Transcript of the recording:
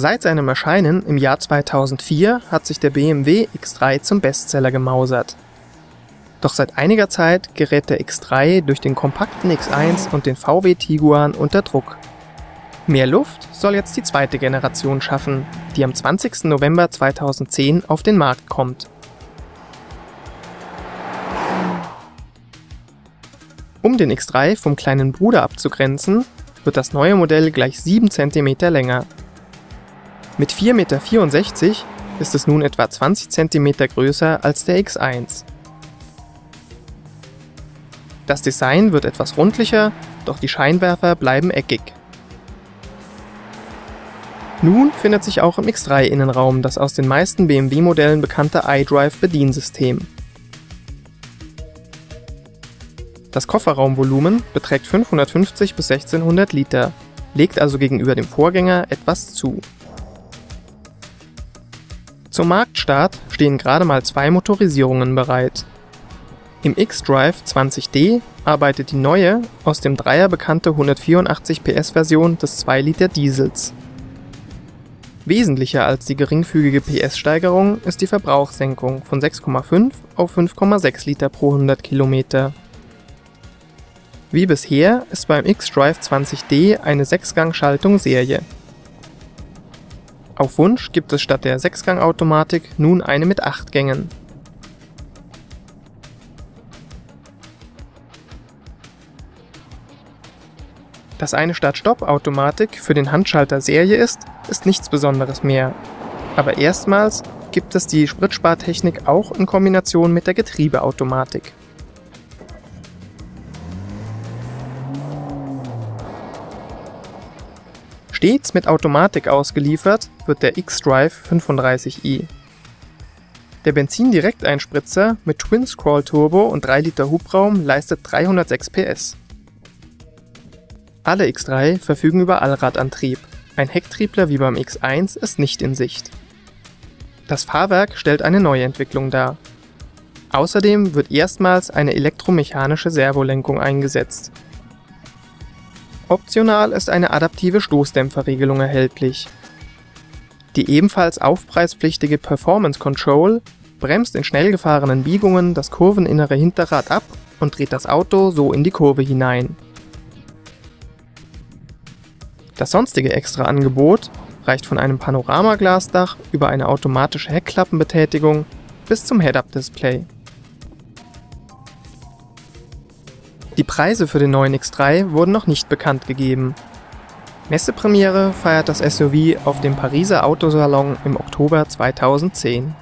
Seit seinem Erscheinen im Jahr 2004 hat sich der BMW X3 zum Bestseller gemausert. Doch seit einiger Zeit gerät der X3 durch den kompakten X1 und den VW Tiguan unter Druck. Mehr Luft soll jetzt die zweite Generation schaffen, die am 20. November 2010 auf den Markt kommt. Um den X3 vom kleinen Bruder abzugrenzen, wird das neue Modell gleich 7 cm länger. Mit 4,64 Meter ist es nun etwa 20 cm größer als der X1. Das Design wird etwas rundlicher, doch die Scheinwerfer bleiben eckig. Nun findet sich auch im X3-Innenraum das aus den meisten BMW-Modellen bekannte iDrive-Bediensystem. Das Kofferraumvolumen beträgt 550 bis 1600 Liter, legt also gegenüber dem Vorgänger etwas zu. Zum Marktstart stehen gerade mal zwei Motorisierungen bereit. Im X-Drive 20D arbeitet die neue, aus dem Dreier bekannte 184 PS-Version des 2-Liter Diesels. Wesentlicher als die geringfügige PS-Steigerung ist die Verbrauchssenkung von 6,5 auf 5,6 Liter pro 100 Kilometer. Wie bisher ist beim X-Drive 20D eine 6-Gang-Schaltung Serie. Auf Wunsch gibt es statt der 6-Gang-Automatik nun eine mit 8 Gängen. Dass eine Start-Stopp-Automatik für den Handschalter Serie ist, ist nichts Besonderes mehr. Aber erstmals gibt es die Spritspartechnik auch in Kombination mit der Getriebeautomatik. Stets mit Automatik ausgeliefert wird der X-Drive 35i. Der Benzin-Direkteinspritzer mit Twin-Scroll-Turbo und 3 Liter Hubraum leistet 306 PS. Alle X3 verfügen über Allradantrieb, ein Hecktriebler wie beim X1 ist nicht in Sicht. Das Fahrwerk stellt eine Neuentwicklung dar. Außerdem wird erstmals eine elektromechanische Servolenkung eingesetzt, Optional ist eine adaptive Stoßdämpferregelung erhältlich. Die ebenfalls aufpreispflichtige Performance Control bremst in schnell gefahrenen Biegungen das kurveninnere Hinterrad ab und dreht das Auto so in die Kurve hinein. Das sonstige Extraangebot reicht von einem Panoramaglasdach über eine automatische Heckklappenbetätigung bis zum Head-Up-Display. Die Preise für den neuen X3 wurden noch nicht bekannt gegeben. Messepremiere feiert das SUV auf dem Pariser Autosalon im Oktober 2010